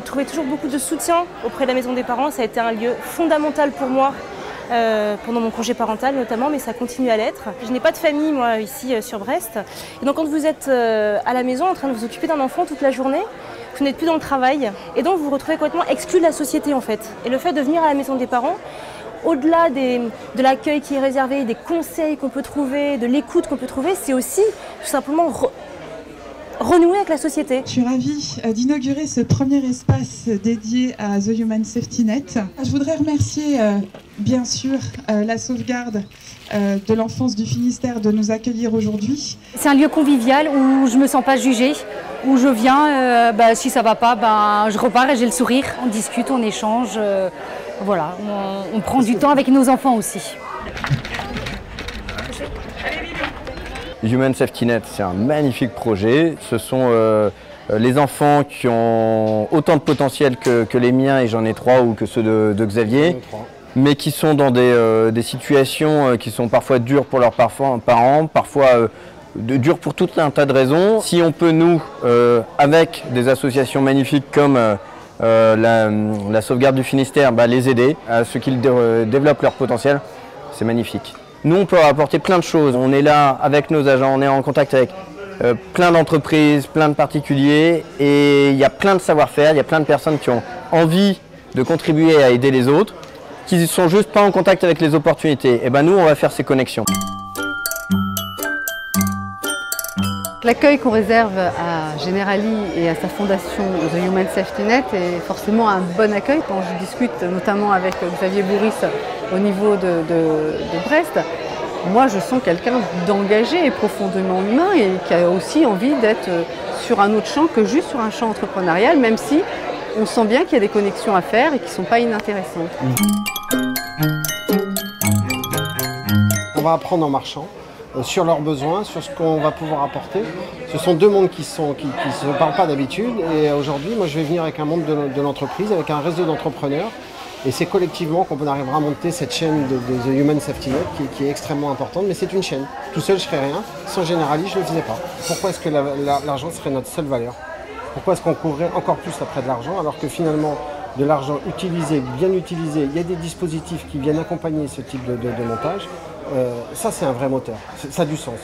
trouvé toujours beaucoup de soutien auprès de la maison des parents. Ça a été un lieu fondamental pour moi euh, pendant mon congé parental notamment, mais ça continue à l'être. Je n'ai pas de famille, moi, ici euh, sur Brest. Et donc, quand vous êtes euh, à la maison en train de vous occuper d'un enfant toute la journée, vous n'êtes plus dans le travail, et donc vous vous retrouvez complètement exclu de la société, en fait. Et le fait de venir à la maison des parents, au-delà de l'accueil qui est réservé, des conseils qu'on peut trouver, de l'écoute qu'on peut trouver, c'est aussi tout simplement renouer avec la société. Je suis ravie euh, d'inaugurer ce premier espace dédié à The Human Safety Net. Je voudrais remercier euh, bien sûr euh, la sauvegarde de l'enfance du Finistère de nous accueillir aujourd'hui. C'est un lieu convivial où je me sens pas jugée, où je viens, bah, si ça va pas, ben, je repars et j'ai le sourire. On discute, on échange, voilà, on prend du temps avec nos enfants aussi. Human Safety Net, c'est un magnifique projet. Ce sont euh, euh, les enfants qui ont autant de potentiel que, les miens, et j'en ai trois, ou que ceux de, Xavier, mais qui sont dans des, euh, situations qui sont parfois dures pour leurs parents, parfois dures pour tout un tas de raisons. Si on peut, nous, avec des associations magnifiques comme la, sauvegarde du Finistère, bah, les aider à ce qu'ils développent leur potentiel, c'est magnifique. Nous, on peut apporter plein de choses. On est là avec nos agents, on est en contact avec euh, plein d'entreprises, plein de particuliers, et il y a plein de savoir-faire, il y a plein de personnes qui ont envie de contribuer à aider les autres, qui ne sont juste pas en contact avec les opportunités. Et eh ben nous, on va faire ces connexions. L'accueil qu'on réserve à Generali et à sa fondation The Human Safety Net est forcément un bon accueil. Quand je discute notamment avec Xavier Bourris au niveau de, Brest, moi je sens quelqu'un d'engagé et profondément humain et qui a aussi envie d'être sur un autre champ que juste sur un champ entrepreneurial, même si on sent bien qu'il y a des connexions à faire et qui ne sont pas inintéressantes. On va apprendre en marchant. Euh, sur leurs besoins, sur ce qu'on va pouvoir apporter. Ce sont deux mondes qui ne se parlent pas d'habitude. Et aujourd'hui, moi, je vais venir avec un monde de, l'entreprise, avec un réseau d'entrepreneurs. Et c'est collectivement qu'on arrivera à monter cette chaîne de, The Human Safety Net qui, est extrêmement importante. Mais c'est une chaîne. Tout seul, je ne ferais rien. Sans généraliste, je ne le faisais pas. Pourquoi est-ce que l'argent serait notre seule valeur? Pourquoi est-ce qu'on couvrait encore plus après de l'argent alors que finalement, de l'argent utilisé, bien utilisé, il y a des dispositifs qui viennent accompagner ce type de montage. Euh, ça, c'est un vrai moteur. Ça a du sens.